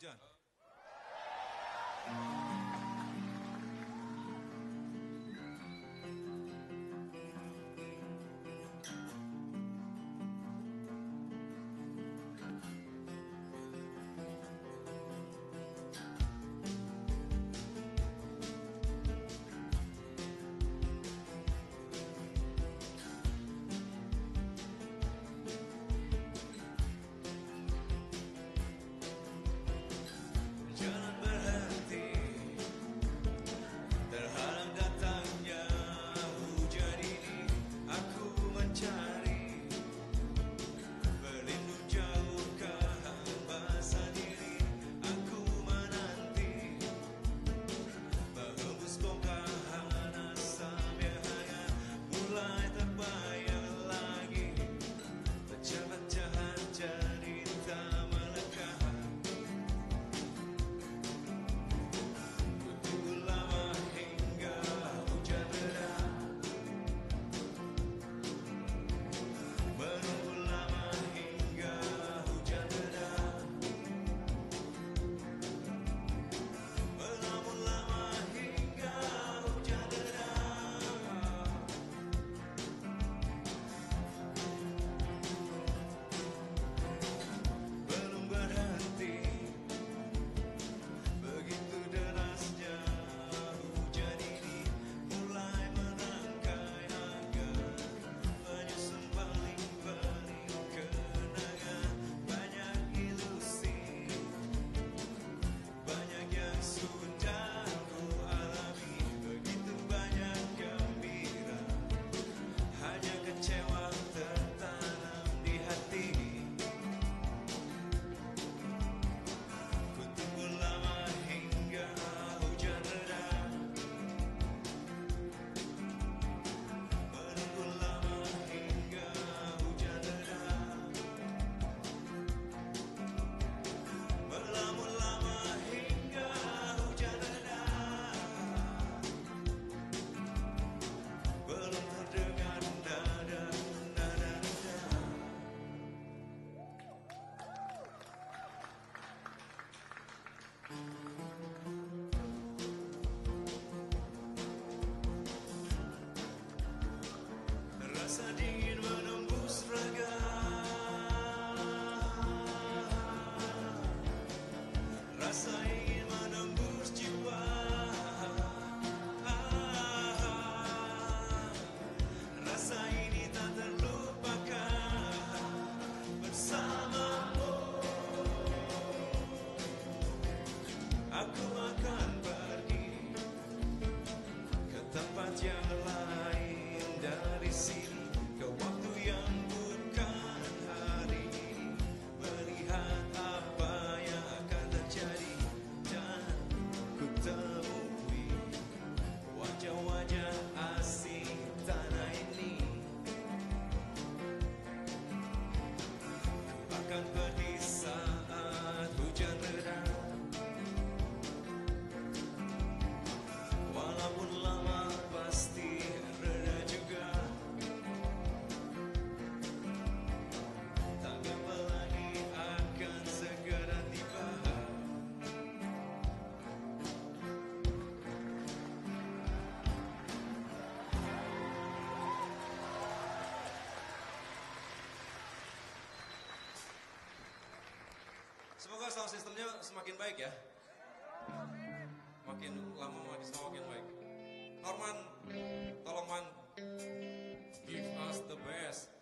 Hallelujah semoga sound sistemnya semakin baik ya. Makin lama makin semakin baik. Norman, tolong man, give us the best.